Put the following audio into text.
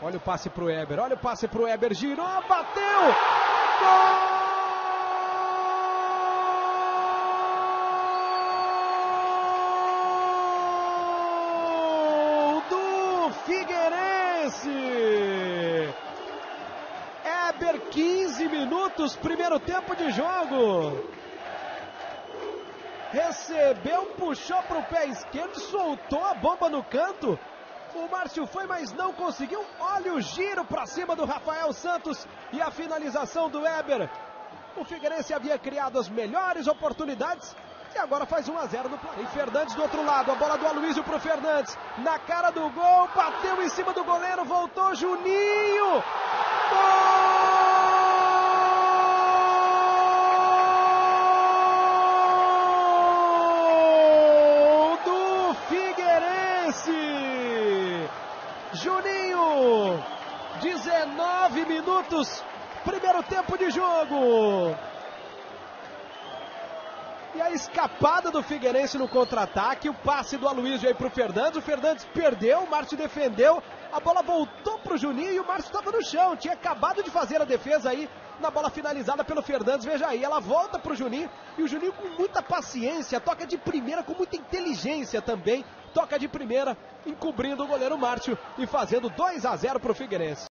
Olha o passe pro Eber, olha o passe pro Eber, girou, bateu! Gol! do Figueirense! Eber, 15 minutos, primeiro tempo de jogo. Recebeu, puxou para o pé esquerdo, soltou a bomba no canto. O Márcio foi, mas não conseguiu. Olha o giro para cima do Rafael Santos e a finalização do Eber. O Figueirense havia criado as melhores oportunidades e agora faz 1 a 0 no placar. E Fernandes do outro lado, a bola do Aloysio pro Fernandes. Na cara do gol, bateu em cima do goleiro, voltou Juninho. Gol do Figueirense. Juninho, 19 minutos, primeiro tempo de jogo. E a escapada do Figueirense no contra-ataque, o passe do Aloysio aí pro Fernandes, o Fernandes perdeu, o Márcio defendeu, a bola voltou pro Juninho e o Márcio estava no chão, tinha acabado de fazer a defesa aí na bola finalizada pelo Fernandes, veja aí, ela volta pro Juninho e o Juninho com muita paciência, toca de primeira com muita inteligência também, toca de primeira, encobrindo o goleiro Márcio e fazendo 2 a 0 pro Figueirense.